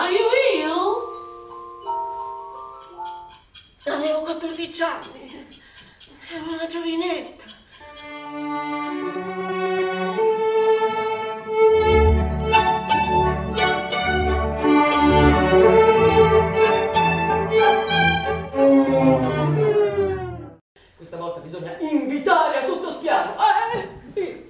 Are you ill? Avevo 14 anni, ero una giovinetta. Questa volta bisogna invitare a tutto spiano. Eh, sì.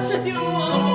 such a dear mama.